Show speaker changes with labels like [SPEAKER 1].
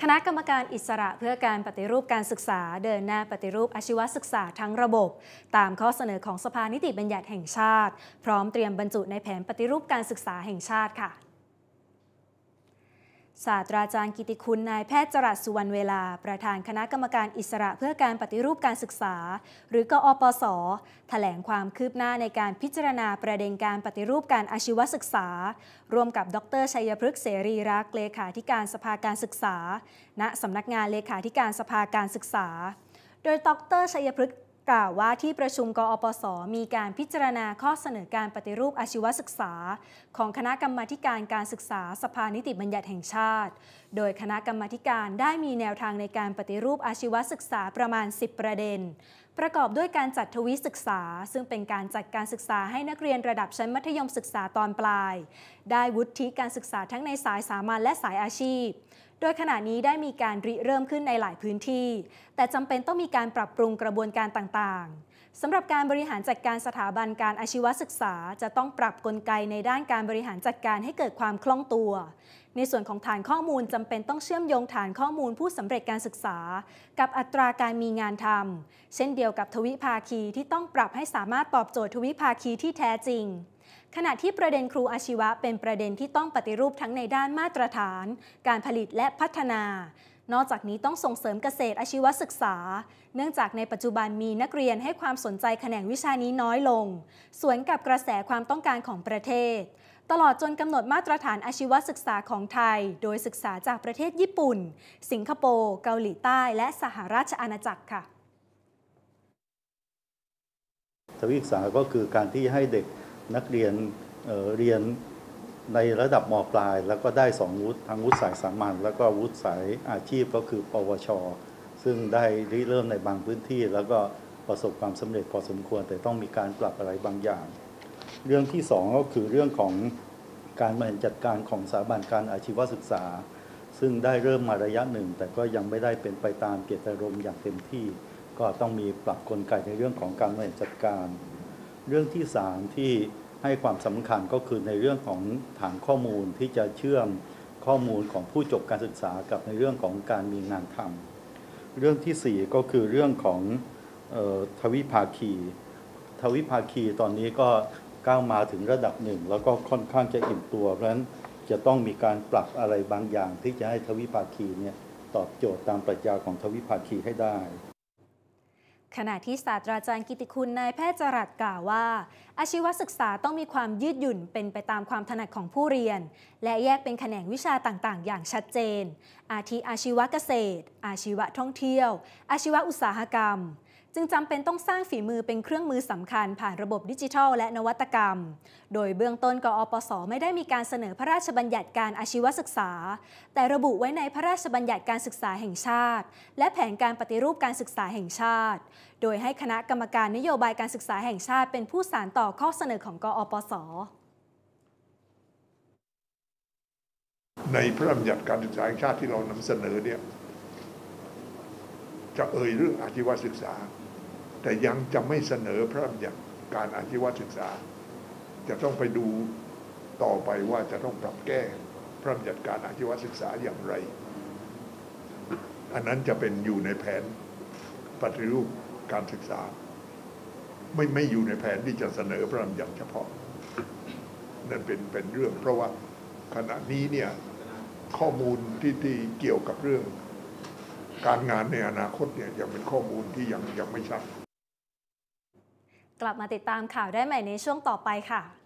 [SPEAKER 1] คณะกรรมการอิสระเพื่อการปฏิรูปการศึกษาเดินหน้าปฏิรูปอาชีวศึกษาทั้งระบบ ตามข้อเสนอของสภานิติบัญญัติแห่งชาติ พร้อมเตรียมบรรจุในแผนปฏิรูปการศึกษาแห่งชาติค่ะ ศาสตราจารย์กิติคุณนายแพทย์จรัสสุวรรณเวลา ประธานคณะกรรมการอิสระเพื่อการปฏิรูปการศึกษา หรือกอปศแถลงความคืบหน้าในการพิจารณาประเด็นการปฏิรูปการอาชีวศึกษา ร่วมกับดรชัยพฤกษ์เสรีรักเลขาธิการสภาการศึกษา ณสำนักงานเลขาธิการสภาการศึกษา โดยดรชัยพฤกษ์ กล่าวว่าที่ประชุมกอปศมีการพิจารณาข้อเสนอการปฏิรูปอาชีวศึกษา ของคณะกรรมาการการศึกษาสภานิติบัญญัติแห่งชาติ โดยคณะกรรมาการได้มีแนวทางในการปฏิรูปอาชีวศึกษาประมาณ 10 ประเด็น ประกอบด้วยการจัดทวิศึกษา ซึ่งเป็นการจัดการศึกษาให้นักเรียนระดับชั้นมัธยมศึกษาตอนปลาย ได้วุฒิการศึกษาทั้งในสายสามัญและสายอาชีพ โดยขณะนี้ได้มีการริเริ่มขึ้นในหลายพื้นที่ แต่จำเป็นต้องมีการปรับปรุงกระบวนการต่างๆสำหรับการบริหารจัดการสถาบันการอาชีวศึกษา จะต้องปรับกลไกในด้านการบริหารจัดการให้เกิดความคล่องตัวในส่วนของฐานข้อมูลจำเป็นต้องเชื่อมโยงฐานข้อมูลผู้สำเร็จการศึกษา กับอัตราการมีงานทำเช่นเดียวกับทวิภาคีที่ต้องปรับให้สามารถตอบโจทย์ทวิภาคีที่แท้จริง ขณะที่ประเด็นครูอาชีวะเป็นประเด็นที่ต้องปฏิรูปทั้งในด้านมาตรฐาน การผลิตและพัฒนา นอกจากนี้ต้องส่งเสริมเกษตรอาชีวศึกษา เนื่องจากในปัจจุบันมีนักเรียนให้ความสนใจแขนงวิชานี้น้อยลง สวนกับกระแสความต้องการของประเทศ ตลอดจนกำหนดมาตรฐานอาชีวศึกษาของไทย โดยศึกษาจากประเทศญี่ปุ่น สิงคโปร์ เกาหลีใต้ และสหราชอาณาจักรค่ะ
[SPEAKER 2] ทวิศึกษาก็คือการที่ให้เด็กนักเรียนเเรียนในระดับมปลาย แล้วก็ได้สองวุฒิทั้งวุฒิสายสามัญแล้วก็วุฒิสายอาชีพก็คือ ปวช ซึ่งได้ริเริ่มในบางพื้นที่ แล้วก็ประสบความสำเร็จพอสมควร แต่ต้องมีการปรับอะไรบางอย่าง เรื่องที่สองก็คือเรื่องของการบริหารจัดการของสถาบันการอาชีวศึกษา ซึ่งได้เริ่มมาระยะหนึ่ง แต่ก็ยังไม่ได้เป็นไปตามเจตนารมณ์อย่างเต็มที่ ก็ต้องมีปรับกลไกในเรื่องของการบริหารจัดการ เรื่องที่สามที่ให้ความสำคัญก็คือในเรื่องของฐานข้อมูลที่จะเชื่อมข้อมูลของผู้จบการศึกษากับในเรื่องของการมีงานทำเรื่องที่ 4 ก็คือเรื่องของทวิภาคี ทวิภาคีตอนนี้ก็ ก้าวมาถึงระดับหนึ่ง แล้วก็ค่อนข้างจะอิ่มตัว เพราะฉะนั้นจะต้องมีการปรับอะไรบางอย่าง ที่จะให้ทวิภาคีเนี่ยตอบโจทย์ตามปรัชญาของทวิภาคีให้ได้
[SPEAKER 1] ขณะที่ศาสตราจารย์กิติคุณนายแพทย์จรัสกล่าวว่า อาชีวศึกษาต้องมีความยืดหยุ่นเป็นไปตามความถนัดของผู้เรียน และแยกเป็นแขนงวิชาต่างๆ อย่างชัดเจน อาทิอาชีวเกษตร อาชีวท่องเที่ยว อาชีวอุตสาหกรรม จึงจำเป็นต้องสร้างฝีมือเป็นเครื่องมือสำคัญผ่านระบบดิจิทัลและนวัตกรรม โดยเบื้องต้นกอปศไม่ได้มีการเสนอพระราชบัญญัติการอาชีวศึกษา แต่ระบุไว้ในพระราชบัญญัติการศึกษาแห่งชาติ และแผนการปฏิรูปการศึกษาแห่งชาติ โดยให้คณะกรรมการนโยบายการศึกษาแห่งชาติ เป็นผู้สานต่อข้อเสนอของกอปศ
[SPEAKER 3] ในพระราชบัญญัติการศึกษาแห่งชาติที่เรานำเสนอเนี่ยจะเอ่ยเรื่องอาชีวศึกษา แต่ยังจะไม่เสนอพระบัญญัติการอาชีวศึกษา จะต้องไปดูต่อไปว่าจะต้องปรับแก้พระบัญญัติการอาชีวศึกษาอย่างไร อันนั้นจะเป็นอยู่ในแผนปฏิรูปการศึกษา ไม่ไม่อยู่ในแผนที่จะเสนอพระบัญญัติเฉพาะ นั่นเป็นเป็นเรื่อง เพราะว่าขณะนี้เนี่ยข้อมูลที่ที่เกี่ยวกับเรื่องการงานในอนาคตเนี่ยยังเป็นข้อมูลที่ยังยังไม่ชัด
[SPEAKER 1] กลับมาติดตามข่าวได้ใหม่ในช่วงต่อไปค่ะ